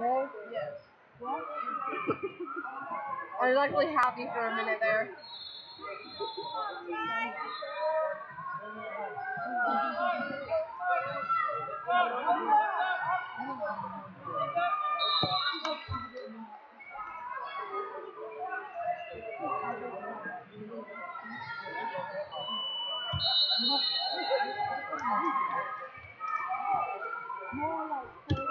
No? Yes. What? I was actually happy for a minute there. More like